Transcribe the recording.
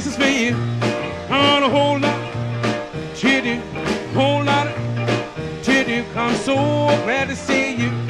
Mrs. Smith on a whole lot. She did, whole lot. She did, I'm so glad to see you.